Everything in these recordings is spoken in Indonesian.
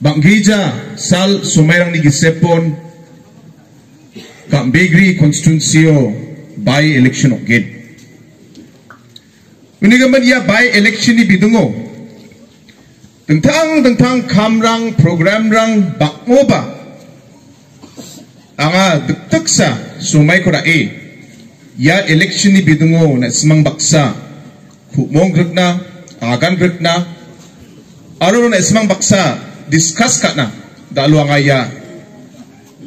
Bang Gija sal sumairang ni gisepon ka Begri constituency by election again. Unigaman ya by election ni bidungo. Tentang tentang kamrang program rang bakmoba. Anga dekteksa sumai kora e. Ya election ni bidungo na semang baksa. Kumong grekna, agan grekna. Aro na baksa discuss ka na. Dalo anga ya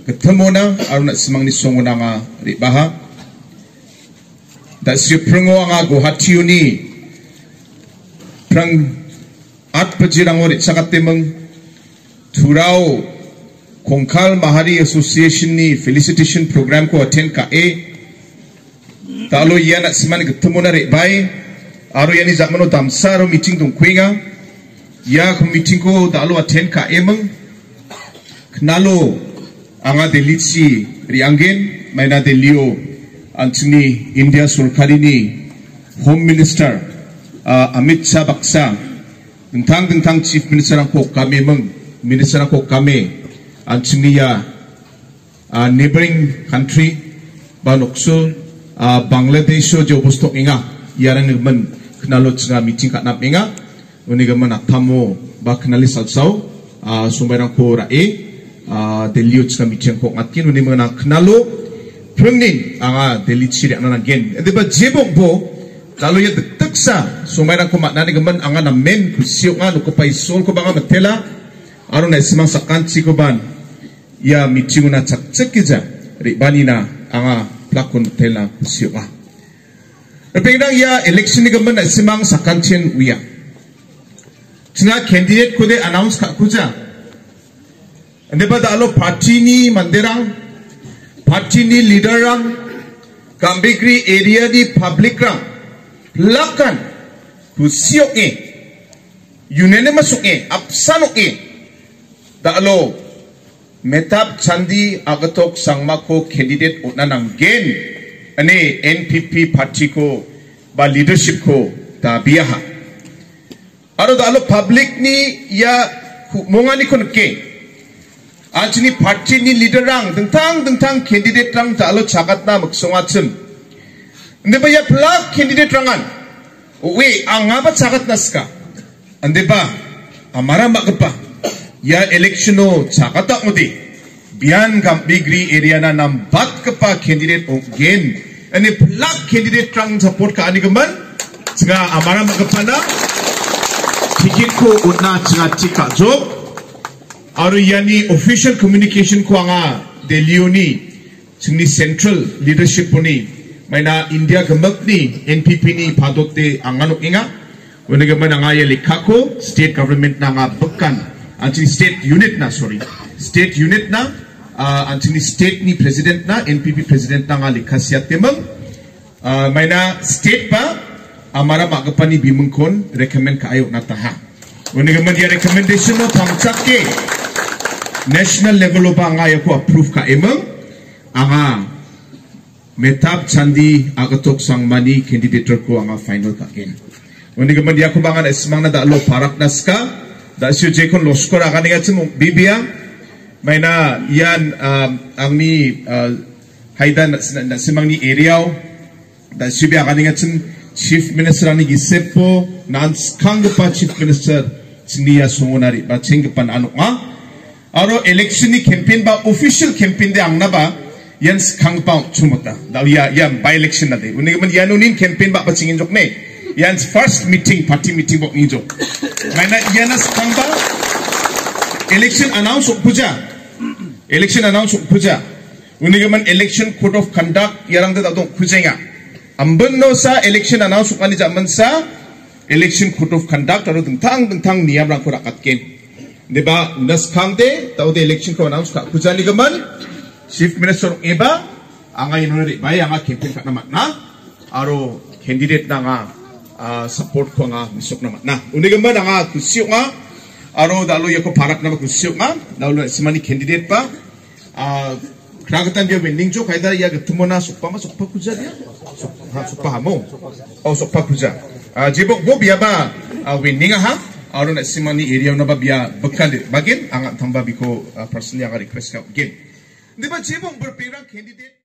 ketemu na aro na semang ni songo na nga ribaha da si prengo anga go prang at pajirang ori sakate meng turao kongkal mahari association ni felicitation program ko attend ka e talo yana siman ketemu na bai. Aro yani zakmano damsa ro meeting tung kuinga ya ko meeting ko talo attend ka e meng knalo anga delitsi rianggen maina delio Antony India Sulkarini Home Minister Amit Shah Baksa. Tentang tentang Chief Minister ako kami meng Minister ako kami Antony ya uh, neighboring country banokso uh, Bangladesh jo bostok inga yarang nagman kenalo nga meeting kat nap inga uni gaman atamo ba kenali salsau uh, sumairang ko rae uh, delio nga meeting ko ngatkin uni mga kenalo Prungning anga delichiri ana gen. Ede ba jebok bo lalu ya teksa sumairang ko maknani gaman anga na men kusio nga nuko pa isol ko banga matela aro na simang sakanchi ko ban ya mitingu na chakchek kija ribani na anga plakon matela kusio nga. Pengdang ya election ni gaman na simang sakanchen uya. Cina candidate ko de announce ka kuja. Ande ba dalo party ni manderang Parti leader rang Gambigri area di public rang lakan kusiok e unanimous e apsanok e dalo metap chandi agatok sangmako candidate utnanang gen ane NPP party ko ba leadership ko ta biyaha aro dalo public ni ya mongani ko ke Anjini parti ni leader rang tentang tentang candidate rang jalo cagat na maksong acem. Ande ba ya plak candidate rangan. We angapa cagat naska. Ande ba amara makapa. Ya election o cagat tak mudi. Bian kam bigri area na nambat kapa candidate o gen. Ane plak candidate rang support ka ani gaman. Tengah amara makapa na. Tiket ko una tengah tika job. aru yani official communication ko anga delhi ni chungni central leadership ni maina india gamak ni npp ni padok te angano inga. Wani gaman anga ya likha ko state government na nga bekan anchini state unit na sorry. State unit na uh, anchini state ni president na npp president na nga likha siat temang uh, maina state pa amara magapani bimungkon recommend ka ayo na taha gaman ya recommendation pangchak ke national level of anga yako approve ka emang anga metap chandi agatok sangmani candidate ko anga final ka Wani gaman dia ko bangan esmang lo parak naska da siyo je kon loskor aga ni gatsim bibia may na yan ang ni haida na, na, simang ni area da siyo bi aga ni gatsim chief minister ani gisepo nan skang pa chief minister siniya sungunari ba chingpan ano nga aro election campaign ba official campaign de angna ba yan kang pa chumota daw ya by election na de. Unig man yanunin campaign ba pachingin jok ne. Yan first meeting party meeting bok ni jok mana yanas kang ba election announce puja. Election announce puja. Unig man election code of conduct yarang da dong kujenga ambon no sa election announce kani jaman sa election code of conduct aro dengtang dengtang niam rang ko rakat ken Diba, naskangte, tao de election ko announce ka. Kujani gaman, Chief Minister Eba, anga inunari bay, anga campaign ka naman na, aro candidate na nga support ko nga misok naman na. Uni gaman, anga kusyo nga, aro dalo yako parak na kusyo nga, dalo simani candidate pa, uh, Kragatan dia wending jo kaida ya ketemu na sukpa ma sukpa kuja dia sukpa sukpa hamo oh sukpa kuja jibok bo biaba uh, wending ha Aro na simani area na ba biya bekal bagin angat thamba biko personally aga request ka again. Diba jebong berpira candidate